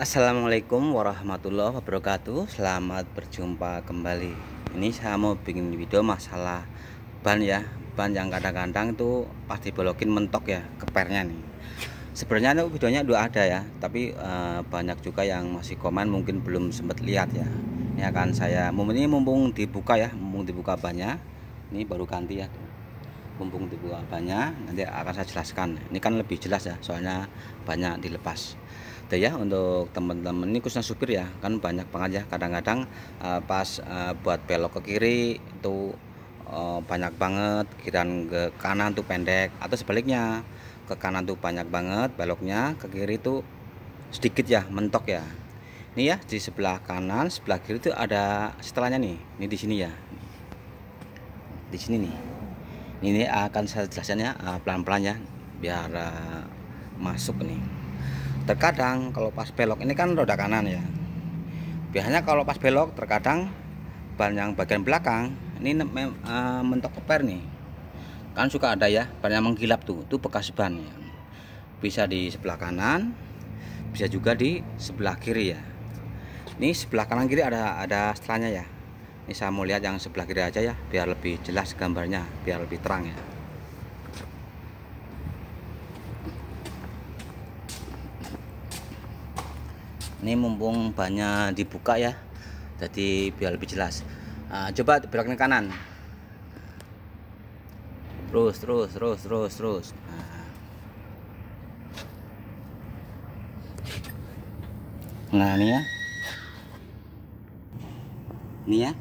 Assalamualaikum warahmatullahi wabarakatuh. Selamat berjumpa kembali. Ini saya mau bikin video masalah ban ya. Ban yang kadang-kadang itu pas dibolokin mentok ya Kepernya nih. Sebenarnya itu videonya udah ada ya Tapi uh, banyak juga yang masih komen Mungkin belum sempat lihat ya. Ini akan saya Ini mumpung dibuka ya Mumpung dibuka banyak Ini baru ganti ya. Mumpung dibuka banyak Nanti akan saya jelaskan. Ini kan lebih jelas ya Soalnya banyak dilepas itu ya untuk teman-teman. Ini khususnya supir ya kan banyak banget ya. Kadang-kadang uh, pas uh, buat belok ke kiri itu uh, banyak banget. Kiran ke kanan tuh pendek. Atau sebaliknya ke kanan tuh banyak banget. Beloknya ke kiri tuh sedikit ya mentok ya. Ini ya di sebelah kanan sebelah kiri itu ada setelahnya nih. Ini di sini ya. Di sini nih. Ini akan saya jelaskan ya pelan-pelan ya biar uh, masuk nih terkadang kalau pas belok ini kan roda kanan ya. Biasanya kalau pas belok terkadang ban yang bagian belakang ini uh, mentok keper nih. Kan suka ada ya ban yang menggilap tuh itu bekas ban ya. Bisa di sebelah kanan bisa juga di sebelah kiri ya. Ini sebelah kanan kiri ada ada setelahnya ya. Ini saya mau lihat yang sebelah kiri aja ya biar lebih jelas gambarnya biar lebih terang ya ini mumpung banyak dibuka ya jadi biar lebih jelas. Uh, coba belakang kanan. Terus terus terus terus terus. Nah, ini ya. Ini ya.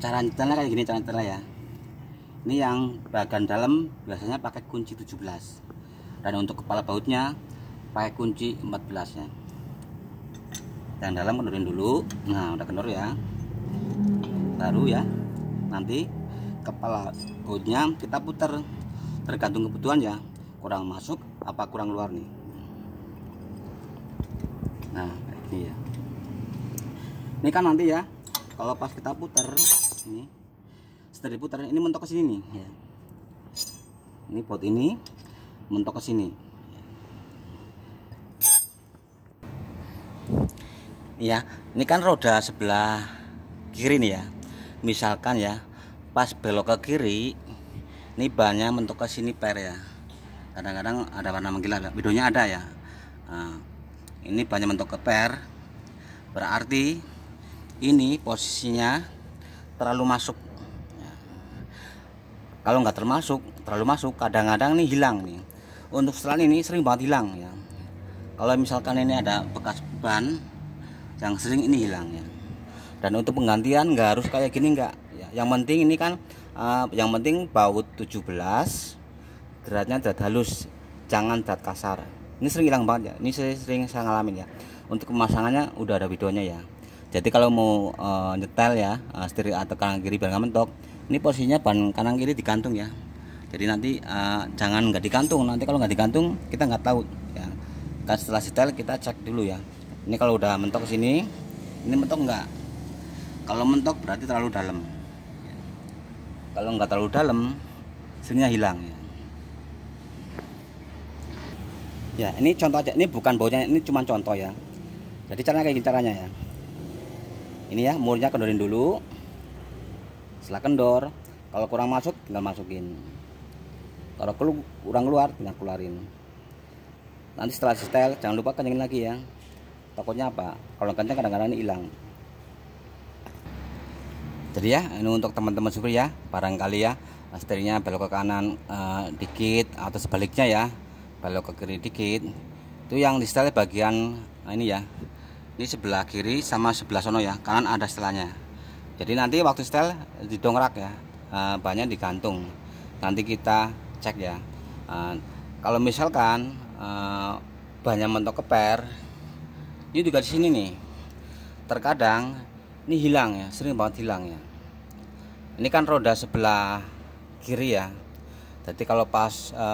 Cara nyetelnya kayak gini cara nyetelnya ya. Ini yang bagian dalam biasanya pakai kunci 17 dan untuk kepala bautnya pakai kunci 14 ya yang dalam kendorin dulu. Nah udah kendor ya. Baru ya. Nanti kepala bautnya kita putar. Tergantung kebutuhan ya. Kurang masuk apa kurang luar nih? Nah ini ya. Ini kan nanti ya. Kalau pas kita putar ini. Setelah diputar ini mentok ke sini nih ya. Ini pot ini mentok ke sini ya ini kan roda sebelah kiri nih ya. Misalkan ya pas belok ke kiri ini banyak mentok ke sini per ya. Kadang-kadang ada warna mengkilat videonya ada ya. Nah, ini banyak mentok ke per. Berarti ini posisinya terlalu masuk. Ya. kalau nggak termasuk terlalu masuk kadang-kadang nih hilang nih. Untuk setelah ini sering banget hilang ya. Kalau misalkan ini ada bekas ban yang sering ini hilang ya. Dan untuk penggantian nggak harus kayak gini nggak. Ya. yang penting ini kan uh, yang penting baut 17 geratnya dat halus jangan dat kasar. Ini sering hilang banget ya. Ini sering saya ngalamin ya. Untuk pemasangannya udah ada videonya ya. Jadi kalau mau uh, nyetel ya uh, setir atau kanan kiri biar mentok ini posisinya ban kanan kiri digantung ya. Jadi nanti uh, jangan nggak digantung. Nanti kalau nggak digantung kita nggak tahu ya. Kan setelah setel kita cek dulu ya ini kalau udah mentok sini ini mentok enggak kalau mentok berarti terlalu dalam. Kalau enggak terlalu dalam sininya hilang ya. ya ini contoh aja. Ini bukan baunya ini cuma contoh ya. Jadi caranya kayak gini caranya ya. Ini ya murnya kendorin dulu. Setelah kendor kalau kurang masuk tinggal masukin. Kalau kurang keluar tinggal keluarin. Nanti setelah setel jangan lupa kencengin lagi ya takutnya apa? Kalau kencang kadang-kadang hilang. Jadi ya ini untuk teman-teman supir ya barangkali ya setirnya belok ke kanan uh, dikit atau sebaliknya ya belok ke kiri dikit. Itu yang di setel bagian nah ini ya ini sebelah kiri sama sebelah sono ya kanan ada setelahnya. Jadi nanti waktu setel didongkrak ya uh, banyak digantung. Nanti kita cek ya uh, kalau misalkan banyak mentok keper ini juga di sini nih. Terkadang ini hilang ya sering banget hilang ya. Ini kan roda sebelah kiri ya. Jadi kalau pas e,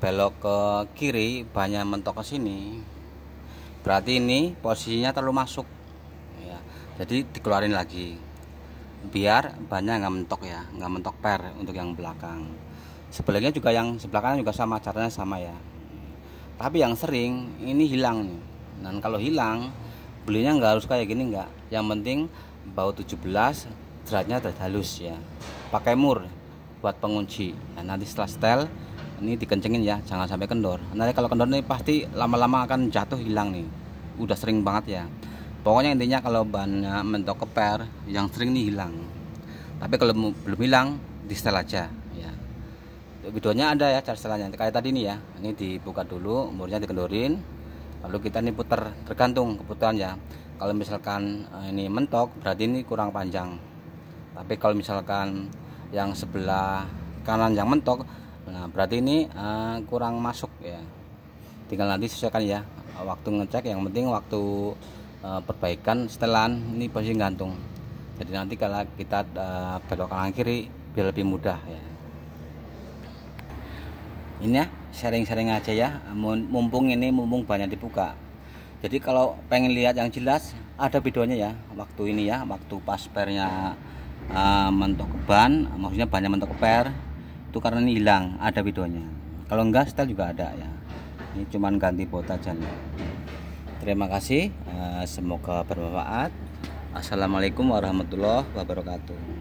belok ke kiri banyak mentok ke sini berarti ini posisinya terlalu masuk. Ya jadi dikeluarin lagi. Biar banyak nggak mentok ya nggak mentok per untuk yang belakang. Sebaliknya juga yang sebelah kanan juga sama caranya sama ya. Tapi yang sering ini hilang nih dan kalau hilang belinya nggak harus kayak gini nggak. Yang penting baut 17 derajatnya derajat halus ya. Pakai mur buat pengunci. Nah, nanti setelah setel ini dikencengin ya jangan sampai kendor. Nanti kalau kendor ini pasti lama-lama akan jatuh hilang nih. Udah sering banget ya. Pokoknya intinya kalau bannya mentok keper yang sering nih hilang. Tapi kalau belum hilang di setel aja ya. Videonya ada ya cara setelahnya kayak tadi nih ya ini dibuka dulu murnya dikendorin lalu kita ini putar tergantung kebutuhan ya kalau misalkan eh, ini mentok berarti ini kurang panjang. Tapi kalau misalkan yang sebelah kanan yang mentok nah berarti ini uh, kurang masuk ya. Tinggal nanti sesuaikan ya. Waktu ngecek yang penting waktu uh, perbaikan setelan ini pasti gantung. Jadi nanti kalau kita uh, belok kanan kiri biar lebih mudah ya. Ini ya sharing-sharing aja ya. Mumpung ini mumpung banyak dibuka. Jadi kalau pengen lihat yang jelas ada videonya ya. Waktu ini ya waktu pas pernya uh, mentok ban maksudnya banyak mentok per itu karena ini hilang ada videonya. Kalau enggak setel juga ada ya. Ini cuman ganti bot aja nih. Terima kasih uh, semoga bermanfaat. Assalamualaikum warahmatullahi wabarakatuh